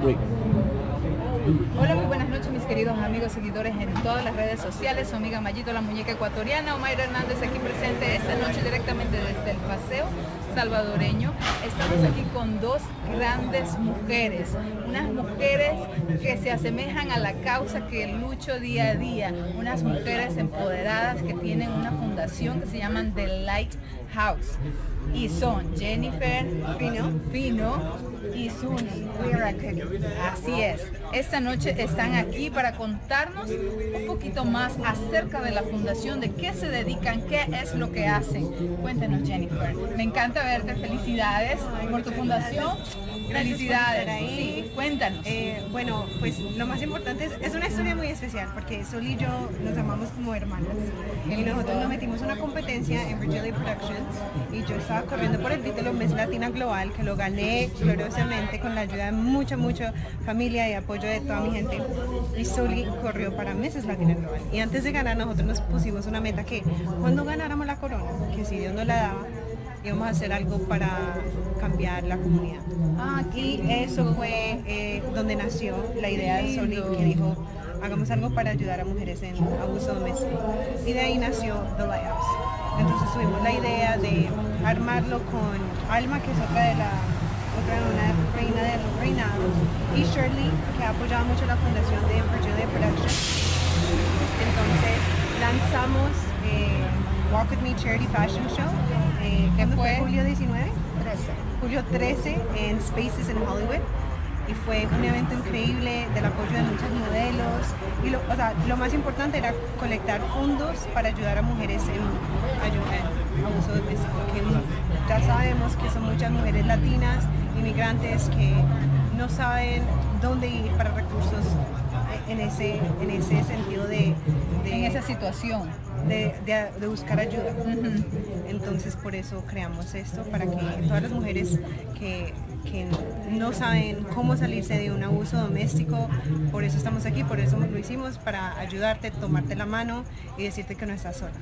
Hola, muy buenas noches mis queridos amigos seguidores en todas las redes sociales. Su amiga Mayito, la muñeca ecuatoriana, Omaira Hernández aquí presente esta noche directamente desde el paseo salvadoreño. Estamos aquí con dos grandes mujeres, unas mujeres que se asemejan a la causa que lucho día a día, unas mujeres empoderadas que tienen una fundación que se llaman The Lighthouse y son Jennifer Pino y Suni. Así es. Esta noche están aquí para contarnos un poquito más acerca de la fundación, de qué se dedican, qué es lo que hacen. Cuéntenos Jennifer. Me encanta verte. Felicidades por tu fundación. Felicidades. ahí. cuéntanos. Eh, bueno, pues lo más importante es, es una historia muy especial porque Sol y yo nos amamos como hermanas. Y nosotros nos metimos una competencia en Virginia Productions y yo estaba corriendo por el título Miss Latina Global que lo gané gloriosamente con la ayuda de mucha, mucha familia y apoyo de toda mi gente. Y Soli corrió para Mrs. Latina Global. Y antes de ganar nosotros nos pusimos una meta que cuando ganáramos la corona, que si Dios nos la daba, íbamos a hacer algo para cambiar la comunidad. Ah, Y eso fue eh, donde nació la idea de Soli que dijo, hagamos algo para ayudar a mujeres en abuso doméstico. Y de ahí nació The Lighthouse. Entonces tuvimos la idea de armarlo con Alma, que es otra de la otra una reina del reinado, y Shirley, que ha apoyado mucho la fundación de Virginia Production. Entonces lanzamos eh, Walk With Me Charity Fashion Show, eh, ¿cuándo fue? Julio 19 13. julio 13 en Spaces en Hollywood y fue un evento increíble del apoyo de muchos modelos y lo, o sea, lo más importante era colectar fondos para ayudar a mujeres en, abuso doméstico que ya sabemos que son muchas mujeres latinas inmigrantes que no saben dónde ir para recursos en ese, en ese sentido de, de- situación. de, de- buscar ayuda. Entonces por eso creamos esto, para que todas las mujeres que, que no saben cómo salirse de un abuso doméstico, por eso estamos aquí, por eso lo hicimos, para ayudarte, tomarte la mano y decirte que no estás sola.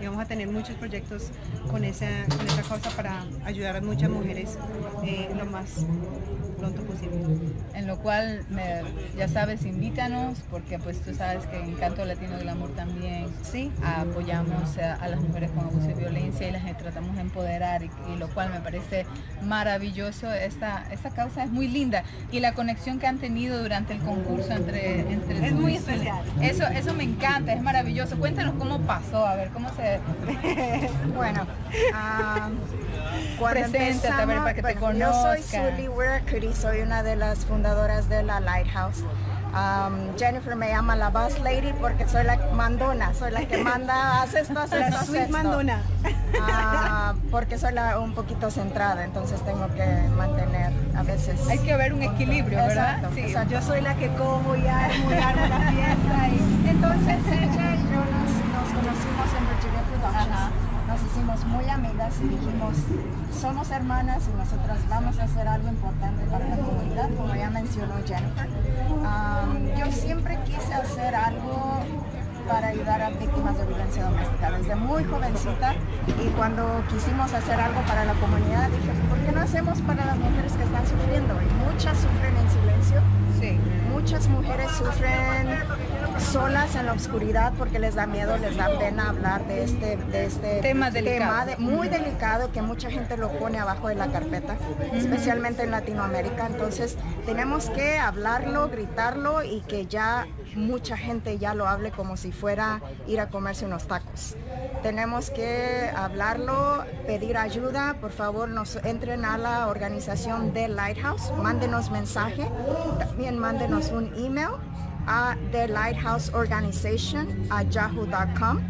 Y vamos a tener muchos proyectos con esa, con esa causa para ayudar a muchas mujeres eh, lo más pronto posible. En lo cual, me- ya sabes, invítanos, porque pues tú sabes que en Canto Latino Glamour también Sí. apoyamos a, a las mujeres con abuso y violencia y las tratamos de empoderar, y, y lo cual me parece maravilloso. Esta, esta causa es muy linda y la conexión que han tenido durante el concurso entre, entre Es muy especial. Eso, eso me encanta, es maravilloso. Cuéntanos cómo pasó, a ver, cómo se... Bueno, ah, cuando Preséntate, a ver, para que te bueno, Yo soy conozcan. Sully Wirakuri, soy una de las fundadoras de la Lighthouse. Um, Jennifer me llama la Boss Lady porque soy la mandona, soy la que manda, hace esto, hace esto, hace sweet esto. mandona. Ah, porque soy la, un poquito centrada, entonces tengo que mantener a veces... Hay que haber un equilibrio, ¿verdad? Exacto, Sí. exacto. Yo soy la que como y armo y armo la fiesta. Y, Entonces ella y yo nos, nos conocimos en Virginia Productions. Ajá. Nos hicimos muy amigas y dijimos, somos hermanas y nosotras vamos a hacer algo importante para la comunidad, como ya mencionó Jennifer. Um, yo siempre quise hacer algo para ayudar a víctimas de violencia doméstica desde muy jovencita y cuando quisimos hacer algo para la comunidad dije, ¿por qué no hacemos para las mujeres que están sufriendo? Y muchas sufren en silencio Sí. Muchas mujeres sufren solas en la oscuridad porque les da miedo, les da pena hablar de este, de este Tema delicado. de- muy delicado que mucha gente lo pone abajo de la carpeta, especialmente en Latinoamérica. Entonces tenemos que hablarlo, gritarlo y que ya mucha gente ya lo hable como si fuera ir a comerse unos tacos. Tenemos que hablarlo, pedir ayuda, por favor nos entren a la organización de Lighthouse, mándenos mensaje, también mándenos un email a The Lighthouse Organization a yahoo.com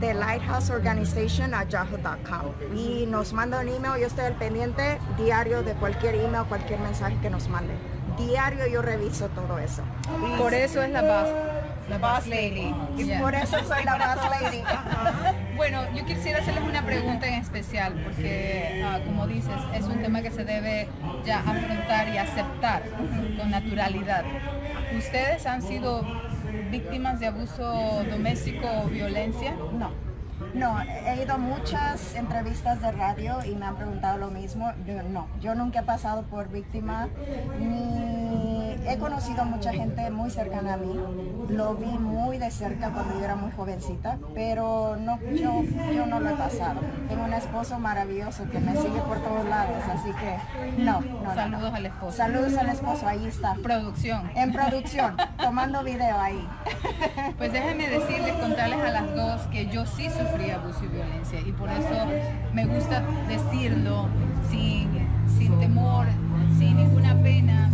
The Lighthouse Organization a yahoo.com y nos manda un email, yo estoy al pendiente diario de cualquier email, cualquier mensaje que nos mande. Diario yo reviso todo eso. Por eso es la boss, la boss lady. Y Yeah. por eso soy la boss lady. Bueno, yo quisiera hacerles una pregunta en especial, porque ah, como dices, es un tema que se debe ya afrontar y aceptar con naturalidad. ¿Ustedes han sido víctimas de abuso doméstico o violencia? No. No, he ido a muchas entrevistas de radio y me han preguntado lo mismo. No, yo nunca he pasado por víctima ni he conocido mucha gente muy cercana a mí. Lo vi muy de cerca cuando yo era muy jovencita, pero no, yo, yo no lo he pasado. Tengo un esposo maravilloso que me sigue por todos lados, así que no, no. Saludos al esposo. Saludos al esposo, ahí está. Producción. En producción, tomando video ahí. Pues déjenme decirles, contarles a las dos que yo sí sufrí abuso y violencia y por eso me gusta decirlo sin, sin temor, sin ninguna pena,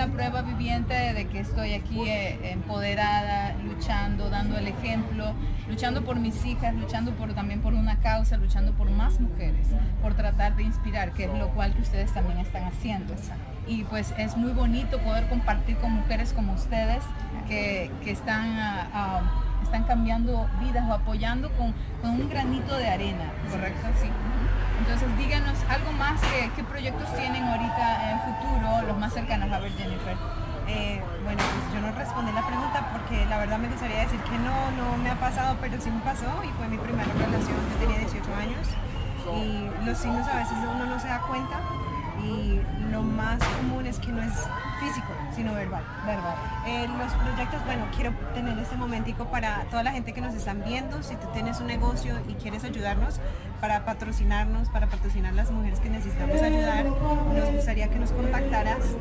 la prueba viviente de que estoy aquí eh, empoderada, luchando, dando el ejemplo, luchando por mis hijas, luchando por, también por una causa, luchando por más mujeres, por tratar de inspirar, que es lo cual que ustedes también están haciendo. Y pues es muy bonito poder compartir con mujeres como ustedes que, están, ah, ah, están cambiando vidas o apoyando con, con un granito de arena, ¿correcto? Sí. Entonces díganos algo más, que, qué proyectos tienen ahorita en futuro, los más cercanos a ver Jennifer. Eh, bueno, pues yo no respondí la pregunta porque la verdad me gustaría decir que no, no me ha pasado, pero sí me pasó y fue mi primera relación, yo tenía 18 años y los signos a veces uno no se da cuenta y lo más común es que no es físico, sino verbal. verbal. Eh, los proyectos, bueno, quiero tener este momentico para toda la gente que nos están viendo, si tú tienes un negocio y quieres ayudarnos para patrocinarnos, para patrocinar las mujeres que necesitamos ayudar, nos gustaría que nos contactaras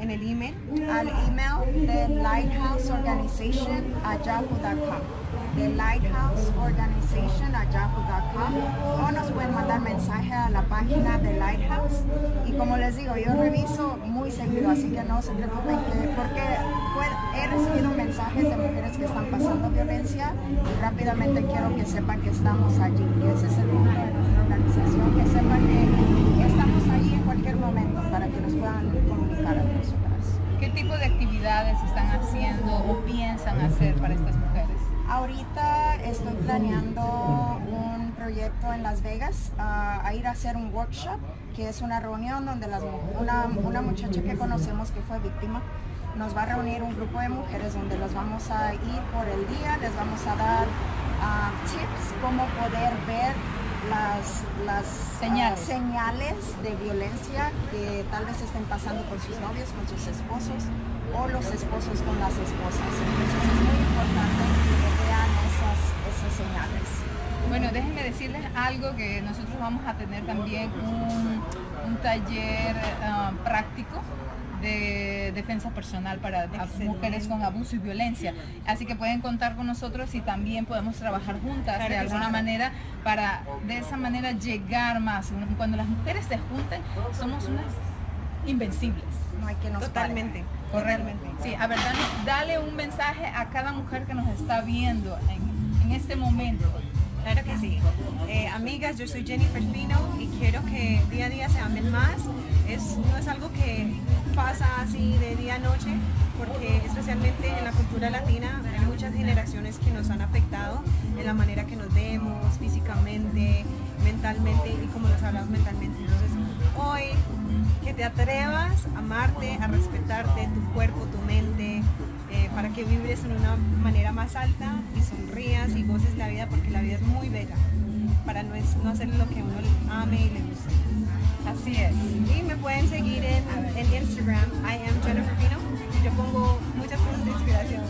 en el email. Al email de Lighthouse Organization yahoo.com de Lighthouse Organization yahoo.com o nos pueden mandar mensaje a la página de Lighthouse y como les digo yo reviso muy seguido así que no se preocupen porque he recibido mensajes de mujeres que están pasando violencia. Y rápidamente quiero que sepan que estamos allí. Y ese es el punto de nuestra organización. Que sepan que estamos allí en cualquier momento para que nos puedan comunicar a nosotras. ¿Qué tipo de actividades están haciendo o piensan hacer para estas mujeres? Ahorita estoy planeando un proyecto en Las Vegas a ir a hacer un workshop, que es una reunión donde las, una, una muchacha que conocemos que fue víctima nos va a reunir un grupo de mujeres donde los vamos a ir por el día, les vamos a dar uh, tips cómo poder ver las, las señales. señales de violencia que tal vez estén pasando con sus novios, con sus esposos o los esposos con las esposas. Entonces es muy importante que vean esas, esas señales. Bueno, déjenme decirles algo que nosotros vamos a tener también un, un taller uh, práctico de defensa personal para mujeres con abuso y violencia. Así que pueden contar con nosotros y también podemos trabajar juntas de alguna manera para de esa manera llegar más. Cuando las mujeres se junten, somos unas invencibles. No hay que nos Totalmente. Correctamente. Sí, a ver, dale, un mensaje a cada mujer que nos está viendo en, en este momento. Claro que sí. Eh, amigas, yo soy Jennifer Pino y quiero que día a día se amen más. No es algo que pasa así de día a noche, porque especialmente en la cultura latina hay muchas generaciones que nos han afectado en la manera que nos vemos físicamente, mentalmente y como nos hablamos mentalmente. Entonces, hoy que te atrevas a amarte, a respetarte, tu cuerpo, tu mente, eh, para que vibres en una manera más alta y sonrías y goces la vida porque la vida es muy bella no hacer lo que uno ame y le guste. Así es. Y me pueden seguir en, en Instagram, I am Jennifer Pino. Yo pongo muchas cosas de inspiración.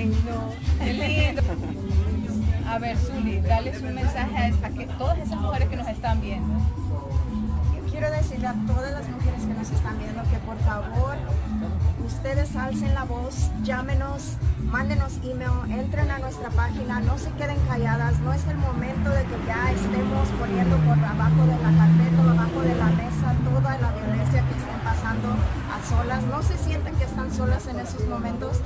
A ver, Zuli, dale un mensaje a, que todas esas mujeres que nos están viendo. Quiero decirle a todas las mujeres que nos están viendo que por favor ustedes alcen la voz, llámenos, mándenos email, entren a nuestra página, no se queden calladas, no es el momento de que ya estemos poniendo por abajo de la carpeta o abajo de la mesa toda la violencia que estén pasando a solas, no se sienten que están solas en esos momentos,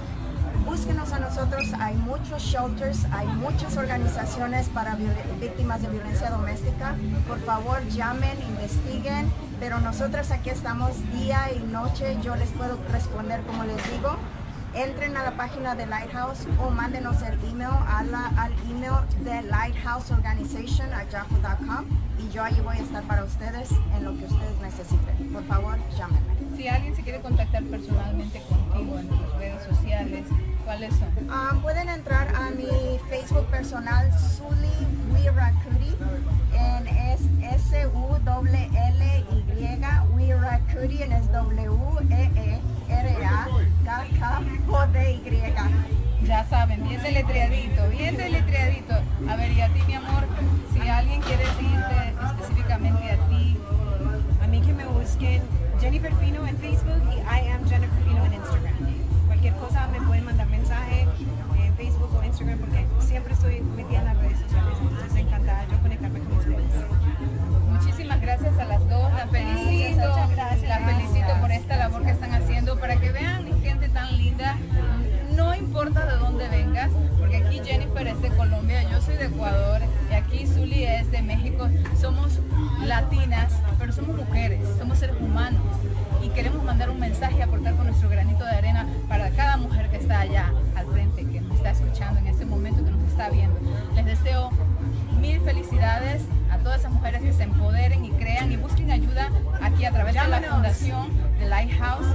búsquenos a nosotros, hay muchos shelters, hay muchas organizaciones para víctimas de violencia doméstica. Por favor, llamen, investiguen, pero nosotros aquí estamos día y noche, yo les puedo responder como les digo. entren a la página de Lighthouse o mándenos el email a al email de Lighthouse Organization a yahoo.com y yo ahí voy a estar para ustedes en lo que ustedes necesiten. Por favor, llámenme. Quiere contactar personalmente contigo en tus redes sociales, ¿cuáles son? Ah, pueden entrar a mi Facebook personal, Suli Wirakuti, en es S-U-L-L-Y, Wirakuti, en es W-E-R-A-K-K-O-D-Y. Ya saben, bien deletreadito, bien deletreadito. A ver, y a ti, mi amor, Jennifer Fino en Facebook y I am Jennifer Fino en Instagram. Cualquier cosa me pueden mandar mensaje en Facebook o Instagram porque siempre estoy metida en las redes sociales. Entonces encantada yo conectarme con ustedes. muchísimas gracias a las dos. Las felicito, las felicito por esta labor que están haciendo para que vean gente tan linda. No importa de dónde vengas, porque aquí Jennifer es de Colombia, yo soy de Ecuador y aquí Zuli es de México. Somos latinas, pero somos mujeres, somos seres humanos y queremos mandar un mensaje, aportar con nuestro granito de arena para cada mujer que está allá al frente, que nos está escuchando en este momento, que nos está viendo. Les deseo mil felicidades a todas esas mujeres que se empoderen y crean y busquen ayuda aquí a través de la fundación de Lighthouse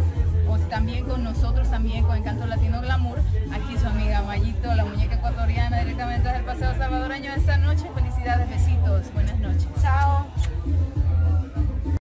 o también con nosotros también con Encanto Latino Glamour. Aquí su amiga Mayito, la muñeca ecuatoriana directamente desde el Paseo Salvadoreño esta noche. Felicidades, besitos, buenas noches. Chao.